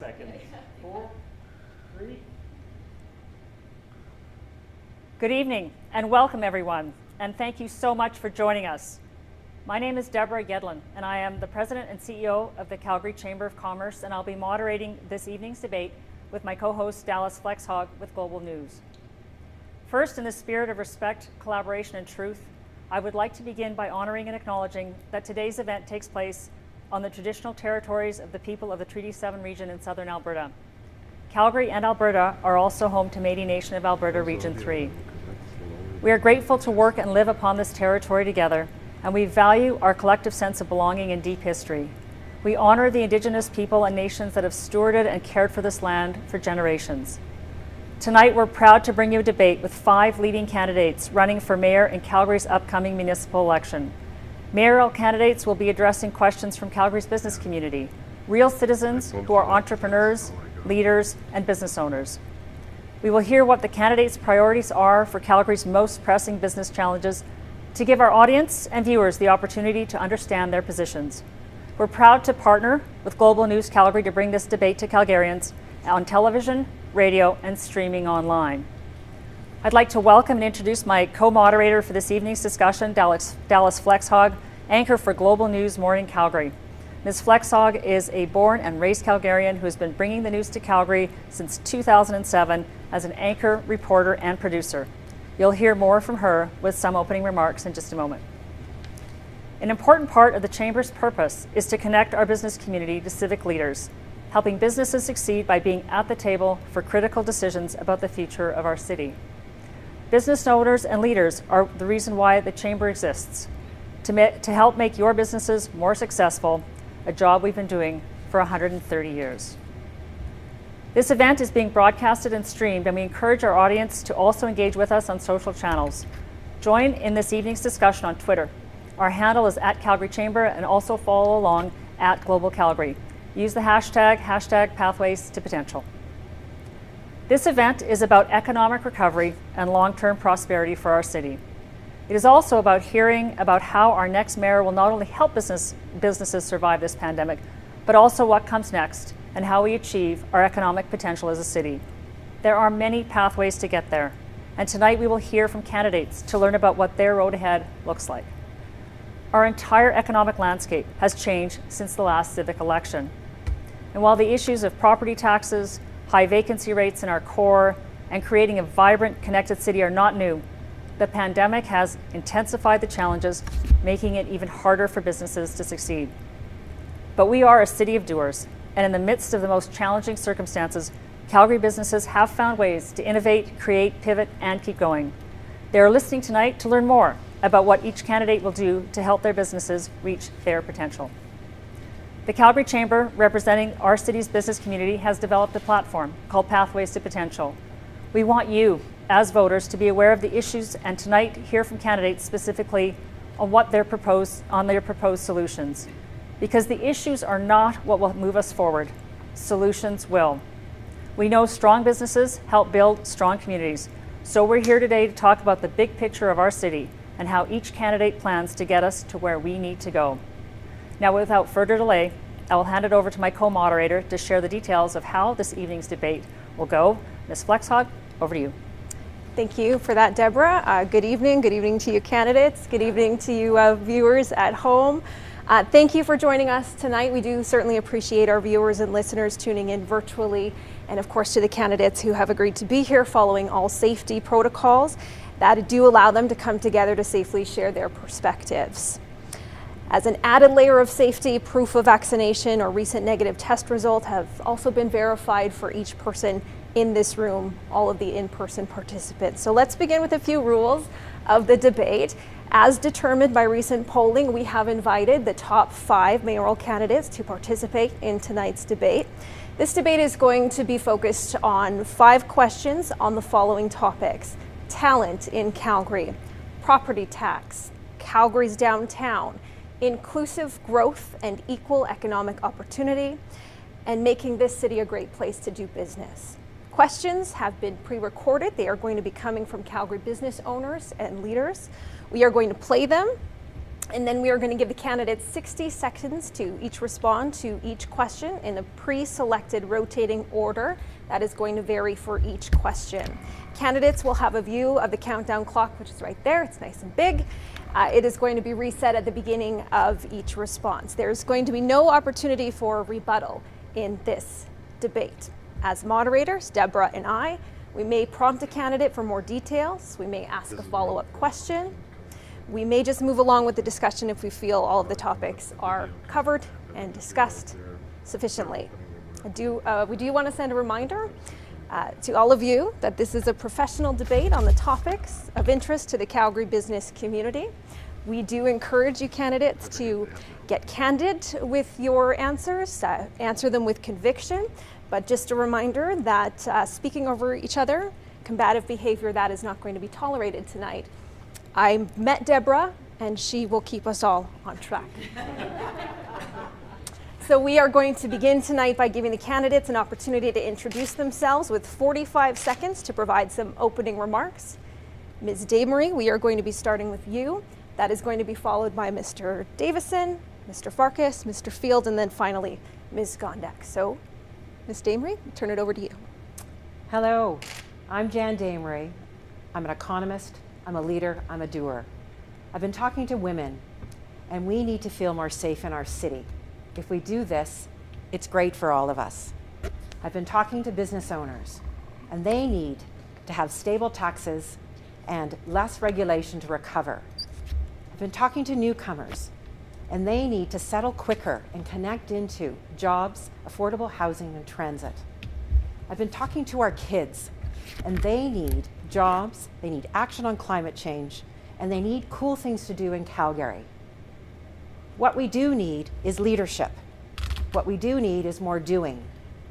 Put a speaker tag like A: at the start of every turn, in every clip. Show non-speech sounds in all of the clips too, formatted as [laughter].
A: Second. [laughs] Four, three.
B: Good evening and welcome everyone, and thank you so much for joining us. My name is Deborah Yedlin, and I am the President and CEO of the Calgary Chamber of Commerce, and I'll be moderating this evening's debate with my co-host Dallas Flexhaug with Global News. First, in the spirit of respect, collaboration, and truth, I would like to begin by honoring and acknowledging that today's event takes place on the traditional territories of the people of the Treaty 7 region in southern Alberta. Calgary and Alberta are also home to Métis Nation of Alberta Region 3. We are grateful to work and live upon this territory together, and we value our collective sense of belonging and deep history. We honor the Indigenous people and nations that have stewarded and cared for this land for generations. Tonight, we're proud to bring you a debate with five leading candidates running for mayor in Calgary's upcoming municipal election. Mayoral candidates will be addressing questions from Calgary's business community, real citizens who are entrepreneurs, leaders, and business owners. We will hear what the candidates' priorities are for Calgary's most pressing business challenges to give our audience and viewers the opportunity to understand their positions. We're proud to partner with Global News Calgary to bring this debate to Calgarians on television, radio, and streaming online. I'd like to welcome and introduce my co-moderator for this evening's discussion, Dallas, Dallas Flexhaug, anchor for Global News Morning Calgary. Ms. Flexhaug is a born and raised Calgarian who has been bringing the news to Calgary since 2007 as an anchor, reporter, and producer. You'll hear more from her with some opening remarks in just a moment. An important part of the Chamber's purpose is to connect our business community to civic leaders, helping businesses succeed by being at the table for critical decisions about the future of our city. Business owners and leaders are the reason why the Chamber exists, to, ma- to help make your businesses more successful, a job we've been doing for 130 years. This event is being broadcasted and streamed, and we encourage our audience to also engage with us on social channels. Join in this evening's discussion on Twitter. Our handle is at Calgary Chamber, and also follow along at Global Calgary. Use the hashtag, hashtag Pathways to Potential. This event is about economic recovery and long-term prosperity for our city. It is also about hearing about how our next mayor will not only help business, businesses survive this pandemic, but also what comes next and how we achieve our economic potential as a city. There are many pathways to get there, and tonight we will hear from candidates to learn about what their road ahead looks like. Our entire economic landscape has changed since the last civic election. And while the issues of property taxes, high vacancy rates in our core, and creating a vibrant, connected city are not new. The pandemic has intensified the challenges, making it even harder for businesses to succeed. But we are a city of doers, and in the midst of the most challenging circumstances, Calgary businesses have found ways to innovate, create, pivot, and keep going. They are listening tonight to learn more about what each candidate will do to help their businesses reach their potential. The Calgary Chamber, representing our city's business community, has developed a platform called Pathways to Potential. We want you, as voters, to be aware of the issues and tonight hear from candidates specifically on what their proposed on their proposed solutions. Because the issues are not what will move us forward. Solutions will. We know strong businesses help build strong communities. So we're here today to talk about the big picture of our city and how each candidate plans to get us to where we need to go. Now, without further delay, I will hand it over to my co-moderator to share the details of how this evening's debate will go. Ms. Flexhaug, over to you.
C: Thank you for that, Deborah. Uh, good evening. Good evening to you candidates. Good evening to you uh, viewers at home. Uh, thank you for joining us tonight. We do certainly appreciate our viewers and listeners tuning in virtually, and of course to the candidates who have agreed to be here following all safety protocols that do allow them to come together to safely share their perspectives. As an added layer of safety, proof of vaccination or recent negative test result have also been verified for each person in this room, all of the in-person participants. So let's begin with a few rules of the debate. As determined by recent polling, we have invited the top five mayoral candidates to participate in tonight's debate. This debate is going to be focused on five questions on the following topics. Talent in Calgary, property tax, Calgary's downtown, inclusive growth and equal economic opportunity, and making this city a great place to do business. Questions have been pre-recorded. They are going to be coming from Calgary business owners and leaders. We are going to play them And then we are going to give the candidates 60 seconds to each respond to each question in a pre-selected rotating order that is going to vary for each question. Candidates will have a view of the countdown clock, which is right there. It's nice and big. Uh, it is going to be reset at the beginning of each response. There's going to be no opportunity for rebuttal in this debate. As moderators, Deborah and I, we may prompt a candidate for more details. We may ask a follow-up question. We may just move along with the discussion if we feel all of the topics are covered and discussed sufficiently. Do, uh, we do want to send a reminder uh, to all of you that this is a professional debate on the topics of interest to the Calgary business community. We do encourage you candidates to get candid with your answers, uh, answer them with conviction, but just a reminder that uh, speaking over each other, combative behavior, that is not going to be tolerated tonight. I met Deborah, and she will keep us all on track. [laughs] so we are going to begin tonight by giving the candidates an opportunity to introduce themselves with 45 seconds to provide some opening remarks. Ms. Damery, we are going to be starting with you. That is going to be followed by Mr. Davison, Mr. Farkas, Mr. Field, and then finally Ms. Gondek. So, Ms. Damery, turn it over to you.
D: Hello, I'm Jan Damery. I'm an economist, I'm a leader, I'm a doer. I've been talking to women, and we need to feel more safe in our city. If we do this, it's great for all of us. I've been talking to business owners, and they need to have stable taxes and less regulation to recover. I've been talking to newcomers, and they need to settle quicker and connect into jobs, affordable housing, and transit. I've been talking to our kids, and they need jobs, they need action on climate change, and they need cool things to do in Calgary. What we do need is leadership. What we do need is more doing.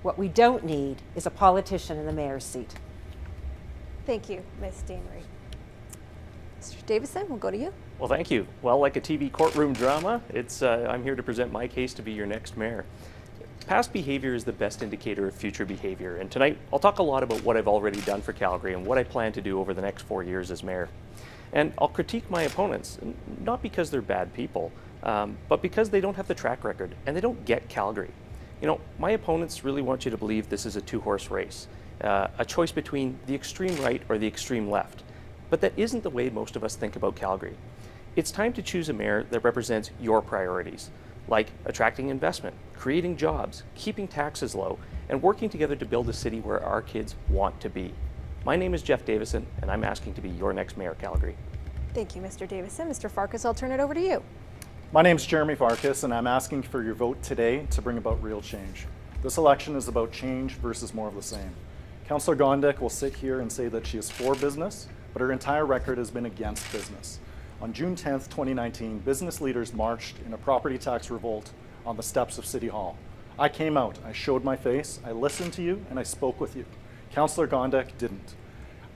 D: What we don't need is a politician in the mayor's seat.
C: Thank you, Ms. Damery. Mr. Davison, we'll go to you.
A: Well, thank you. Well, like a TV courtroom drama, it's uh, I'm here to present my case to be your next mayor. Past behavior is the best indicator of future behavior, and tonight I'll talk a lot about what I've already done for Calgary and what I plan to do over the next four years as mayor. And I'll critique my opponents, not because they're bad people, um, but because they don't have the track record and they don't get Calgary. You know, my opponents really want you to believe this is a two horse race, uh, a choice between the extreme right or the extreme left. But that isn't the way most of us think about Calgary. It's time to choose a mayor that represents your priorities like attracting investment, creating jobs, keeping taxes low, and working together to build a city where our kids want to be. My name is Jeff Davison, and I'm asking to be your next mayor, Calgary.
C: Thank you, Mr. Davison. Mr. Farkas, I'll turn it over to you.
E: My name is Jeromy Farkas, and I'm asking for your vote today to bring about real change. This election is about change versus more of the same. Councillor Gondek will sit here and say that she is for business, but her entire record has been against business. On June 10, 2019, business leaders marched in a property tax revolt on the steps of City Hall. I came out, I showed my face, I listened to you, and I spoke with you. Councillor Gondek didn't.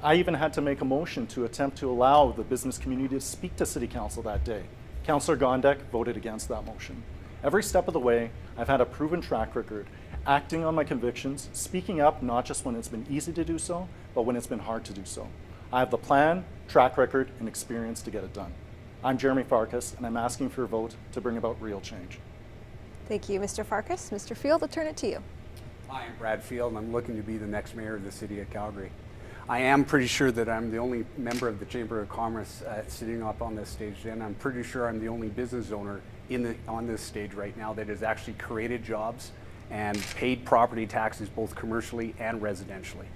E: I even had to make a motion to attempt to allow the business community to speak to City Council that day. Councillor Gondek voted against that motion. Every step of the way, I've had a proven track record, acting on my convictions, speaking up not just when it's been easy to do so, but when it's been hard to do so. I have the plan, track record, and experience to get it done. I'm Jeromy Farkas, and I'm asking for your vote to bring about real change.
C: Thank you, Mr. Farkas. Mr. Field, I'll turn it to you.
F: Hi, I'm Brad Field, and I'm looking to be the next mayor of the city of Calgary. I am pretty sure that I'm the only member of the Chamber of Commerce uh, sitting up on this stage, and I'm pretty sure I'm the only business owner in the, on this stage right now that has actually created jobs and paid property taxes both commercially and residentially.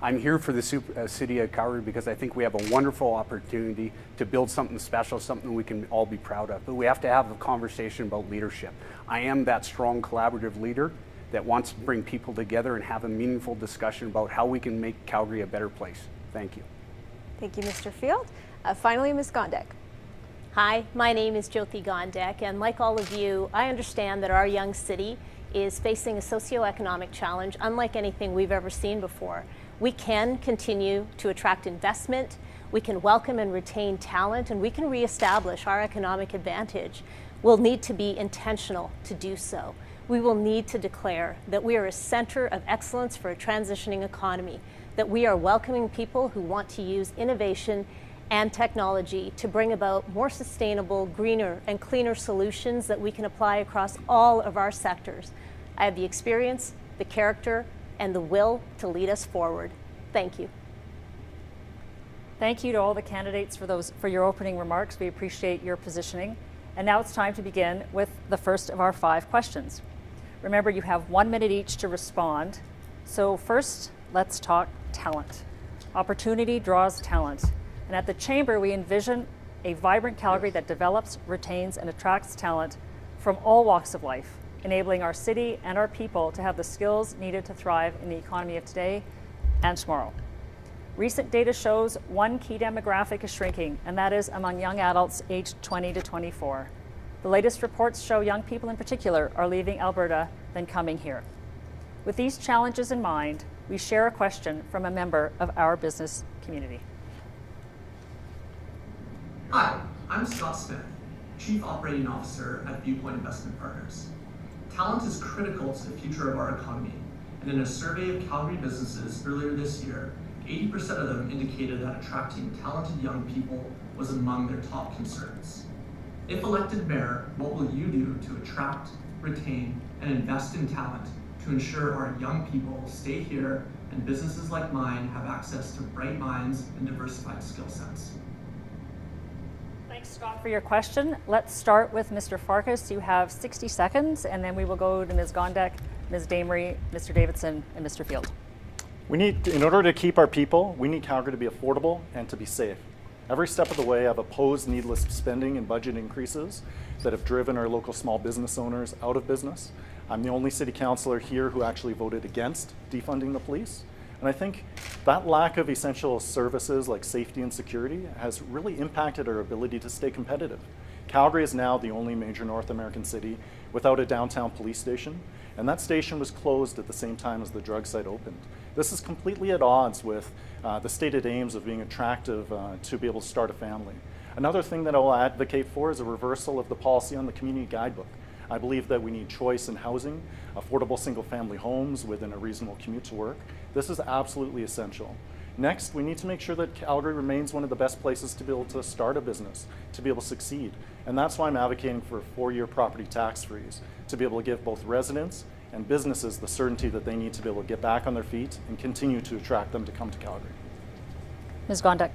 F: I'm here for the super, uh, city of Calgary because I think we have a wonderful opportunity to build something special, something we can all be proud of. But we have to have a conversation about leadership. I am that strong collaborative leader that wants to bring people together and have a meaningful discussion about how we can make Calgary a better place. Thank you.
C: Thank you, Mr. Field. Uh, finally, Ms. Gondek.
G: Hi, my name is Jyoti Gondek, and like all of you, I understand that our young city is facing a socioeconomic challenge unlike anything we've ever seen before we can continue to attract investment, we can welcome and retain talent, and we can reestablish our economic advantage. We'll need to be intentional to do so. We will need to declare that we are a center of excellence for a transitioning economy, that we are welcoming people who want to use innovation and technology to bring about more sustainable, greener, and cleaner solutions that we can apply across all of our sectors. I have the experience, the character, and the will to lead us forward. Thank you.
B: Thank you to all the candidates for, those, for your opening remarks. We appreciate your positioning. And now it's time to begin with the first of our five questions. Remember, you have one minute each to respond. So, first, let's talk talent. Opportunity draws talent. And at the Chamber, we envision a vibrant Calgary that develops, retains, and attracts talent from all walks of life, enabling our city and our people to have the skills needed to thrive in the economy of today and tomorrow. Recent data shows one key demographic is shrinking, and that is among young adults aged 20 to 24. The latest reports show young people in particular are leaving Alberta than coming here. With these challenges in mind, we share a question from a member of our business community.
H: Hi, I'm Scott Smith, Chief Operating Officer at Viewpoint Investment Partners. Talent is critical to the future of our economy, and in a survey of Calgary businesses earlier this year, 80% of them indicated that attracting talented young people was among their top concerns. If elected mayor, what will you do to attract, retain, and invest in talent to ensure our young people stay here and businesses like mine have access to bright minds and diversified skill sets?
B: Thanks, Scott, for your question. Let's start with Mr. Farkas. You have 60 seconds, and then we will go to Ms. Gondek, Ms. Damery, Mr. Davison, and Mr. Field.
E: We need, in order to keep our people, we need Calgary to be affordable and to be safe. Every step of the way, I've opposed needless spending and budget increases that have driven our local small business owners out of business. I'm the only city councillor here who actually voted against defunding the police. And I think that lack of essential services like safety and security has really impacted our ability to stay competitive. Calgary is now the only major North American city without a downtown police station, and that station was closed at the same time as the drug site opened. This is completely at odds with uh, the stated aims of being attractive uh, to be able to start a family. Another thing that I will advocate for is a reversal of the policy on the community guidebook. I believe that we need choice in housing, affordable single family homes within a reasonable commute to work. This is absolutely essential. Next, we need to make sure that Calgary remains one of the best places to be able to start a business, to be able to succeed. And that's why I'm advocating for a four year property tax freeze, to be able to give both residents and businesses the certainty that they need to be able to get back on their feet and continue to attract them to come to Calgary.
B: Ms. Gondek.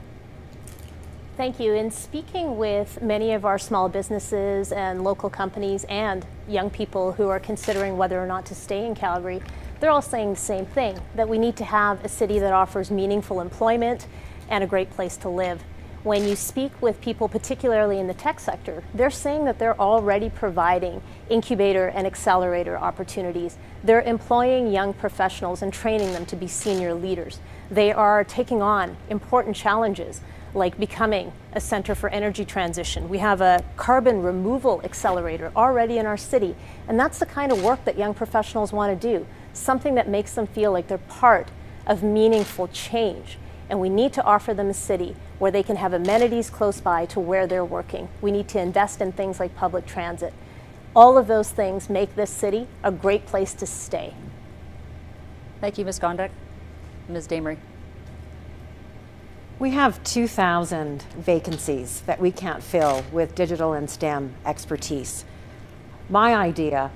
G: Thank you. In speaking with many of our small businesses and local companies and young people who are considering whether or not to stay in Calgary, they're all saying the same thing that we need to have a city that offers meaningful employment and a great place to live. When you speak with people, particularly in the tech sector, they're saying that they're already providing incubator and accelerator opportunities. They're employing young professionals and training them to be senior leaders. They are taking on important challenges like becoming a center for energy transition. We have a carbon removal accelerator already in our city, and that's the kind of work that young professionals want to do something that makes them feel like they're part of meaningful change. And we need to offer them a city where they can have amenities close by to where they're working. We need to invest in things like public transit. All of those things make this city a great place to stay.
B: Thank you, Ms. Gondek. Ms. Damery.
D: We have 2,000 vacancies that we can't fill with digital and STEM expertise. My idea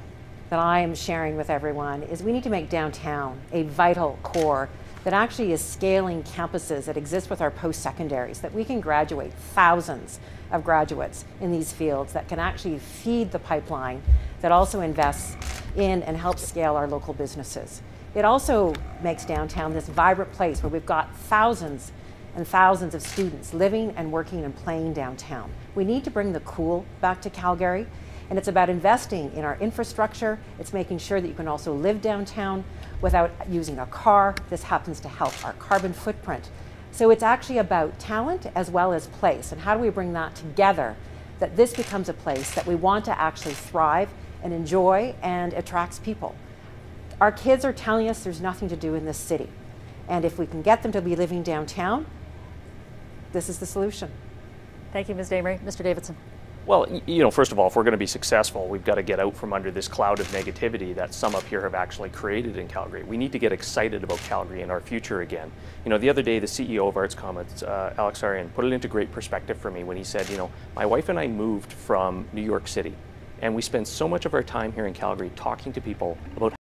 D: that I am sharing with everyone is we need to make downtown a vital core that actually is scaling campuses that exist with our post-secondaries, that we can graduate thousands of graduates in these fields that can actually feed the pipeline that also invests in and helps scale our local businesses. It also makes downtown this vibrant place where we've got thousands and thousands of students living and working and playing downtown. We need to bring the cool back to Calgary. And it's about investing in our infrastructure. It's making sure that you can also live downtown without using a car. This happens to help our carbon footprint. So it's actually about talent as well as place. And how do we bring that together that this becomes a place that we want to actually thrive and enjoy and attracts people. Our kids are telling us there's nothing to do in this city. And if we can get them to be living downtown, this is the solution.
B: Thank you, Ms. Damery. Mr. Davison.
A: Well, you know, first of all, if we're going to be successful, we've got to get out from under this cloud of negativity that some up here have actually created in Calgary. We need to get excited about Calgary and our future again. You know, the other day, the CEO of Arts Commons, uh, Alex Sarian, put it into great perspective for me when he said, you know, my wife and I moved from New York City, and we spend so much of our time here in Calgary talking to people about